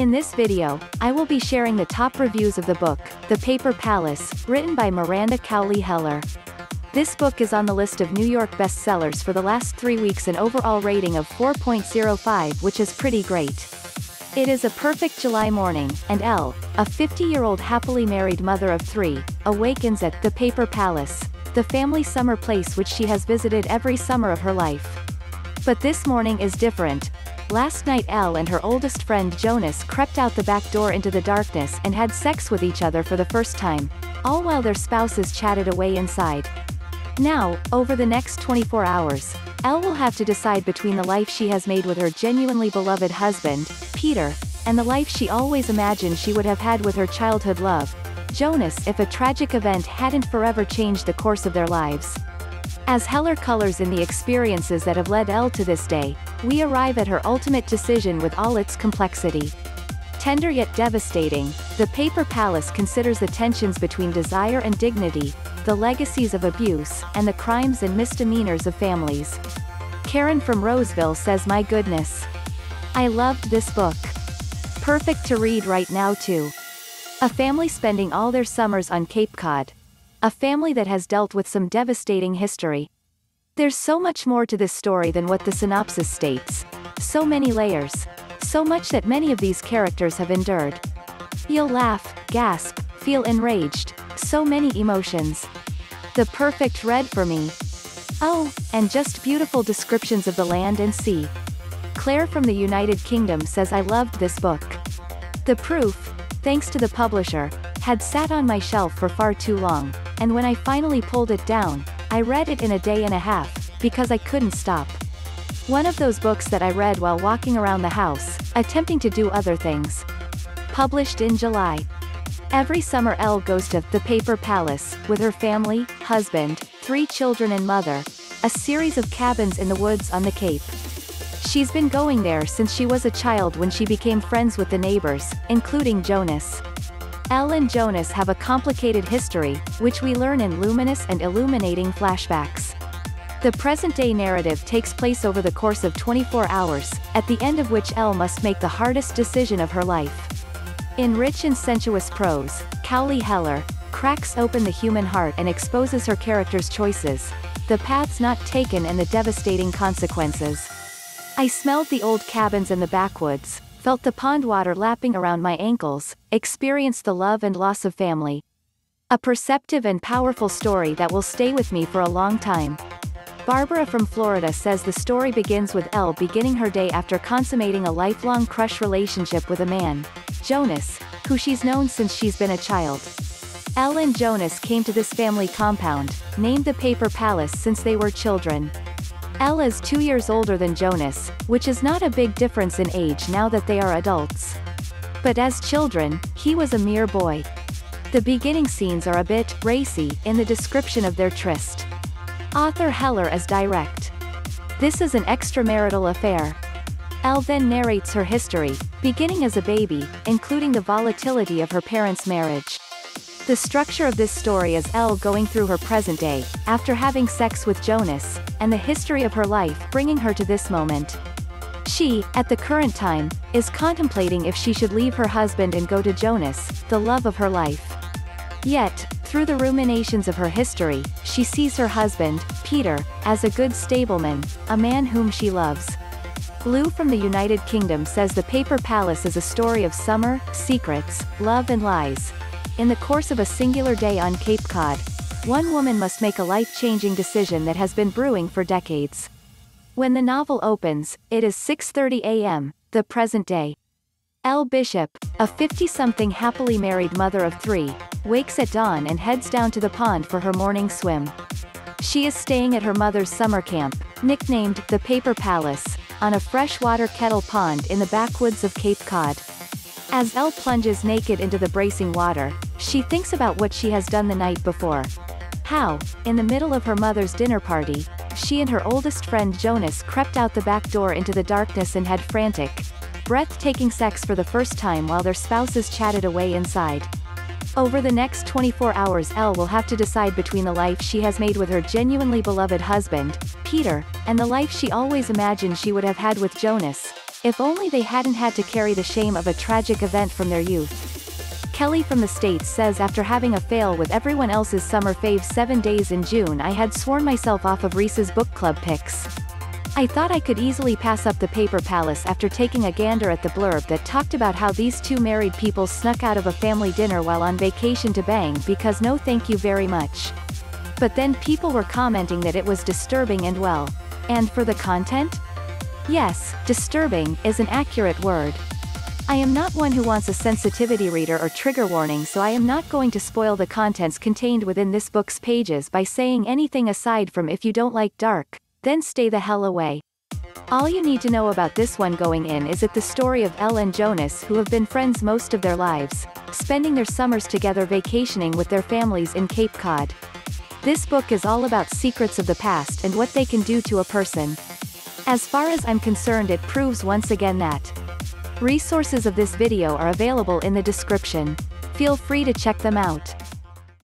In this video, I will be sharing the top reviews of the book, The Paper Palace, written by Miranda Cowley Heller. This book is on the list of New York bestsellers for the last three weeks an overall rating of 4.05 which is pretty great. It is a perfect July morning, and Elle, a 50-year-old happily married mother of three, awakens at The Paper Palace, the family summer place which she has visited every summer of her life. But this morning is different. Last night Elle and her oldest friend Jonas crept out the back door into the darkness and had sex with each other for the first time, all while their spouses chatted away inside. Now, over the next 24 hours, Elle will have to decide between the life she has made with her genuinely beloved husband, Peter, and the life she always imagined she would have had with her childhood love, Jonas if a tragic event hadn't forever changed the course of their lives. As Heller colors in the experiences that have led Elle to this day, we arrive at her ultimate decision with all its complexity. Tender yet devastating, The Paper Palace considers the tensions between desire and dignity, the legacies of abuse, and the crimes and misdemeanors of families. Karen from Roseville says my goodness. I loved this book. Perfect to read right now too. A family spending all their summers on Cape Cod. A family that has dealt with some devastating history. There's so much more to this story than what the synopsis states. So many layers. So much that many of these characters have endured. You'll laugh, gasp, feel enraged, so many emotions. The perfect read for me. Oh, and just beautiful descriptions of the land and sea. Claire from the United Kingdom says I loved this book. The proof, thanks to the publisher, had sat on my shelf for far too long, and when I finally pulled it down, I read it in a day and a half, because I couldn't stop. One of those books that I read while walking around the house, attempting to do other things. Published in July. Every summer Elle goes to The Paper Palace, with her family, husband, three children and mother, a series of cabins in the woods on the Cape. She's been going there since she was a child when she became friends with the neighbors, including Jonas. Elle and Jonas have a complicated history, which we learn in luminous and illuminating flashbacks. The present-day narrative takes place over the course of 24 hours, at the end of which Elle must make the hardest decision of her life. In rich and sensuous prose, Cowley Heller, cracks open the human heart and exposes her character's choices, the paths not taken and the devastating consequences. I smelled the old cabins and the backwoods, felt the pond water lapping around my ankles, experienced the love and loss of family. A perceptive and powerful story that will stay with me for a long time. Barbara from Florida says the story begins with Elle beginning her day after consummating a lifelong crush relationship with a man, Jonas, who she's known since she's been a child. Elle and Jonas came to this family compound, named the Paper Palace since they were children. Elle is two years older than Jonas, which is not a big difference in age now that they are adults. But as children, he was a mere boy. The beginning scenes are a bit racy in the description of their tryst. Author Heller is direct. This is an extramarital affair. Elle then narrates her history, beginning as a baby, including the volatility of her parents' marriage. The structure of this story is Elle going through her present day, after having sex with Jonas, and the history of her life bringing her to this moment. She, at the current time, is contemplating if she should leave her husband and go to Jonas, the love of her life. Yet, through the ruminations of her history, she sees her husband, Peter, as a good stableman, a man whom she loves. Blue from the United Kingdom says The Paper Palace is a story of summer, secrets, love and lies. In the course of a singular day on Cape Cod, one woman must make a life-changing decision that has been brewing for decades. When the novel opens, it is 6.30 a.m., the present day. Elle Bishop, a 50-something happily married mother of three, wakes at dawn and heads down to the pond for her morning swim. She is staying at her mother's summer camp, nicknamed the Paper Palace, on a freshwater kettle pond in the backwoods of Cape Cod. As Elle plunges naked into the bracing water, she thinks about what she has done the night before. How, in the middle of her mother's dinner party, she and her oldest friend Jonas crept out the back door into the darkness and had frantic, breathtaking sex for the first time while their spouses chatted away inside. Over the next 24 hours Elle will have to decide between the life she has made with her genuinely beloved husband, Peter, and the life she always imagined she would have had with Jonas, If only they hadn't had to carry the shame of a tragic event from their youth. Kelly from the States says after having a fail with everyone else's summer fave 7 days in June I had sworn myself off of Reese's book club picks. I thought I could easily pass up the Paper Palace after taking a gander at the blurb that talked about how these two married people snuck out of a family dinner while on vacation to bang because no thank you very much. But then people were commenting that it was disturbing and well. And for the content? Yes, disturbing is an accurate word. I am not one who wants a sensitivity reader or trigger warning so I am not going to spoil the contents contained within this book's pages by saying anything aside from if you don't like dark, then stay the hell away. All you need to know about this one going in is it the story of Elle and Jonas who have been friends most of their lives, spending their summers together vacationing with their families in Cape Cod. This book is all about secrets of the past and what they can do to a person. As far as I'm concerned it proves once again that Resources of this video are available in the description. Feel free to check them out.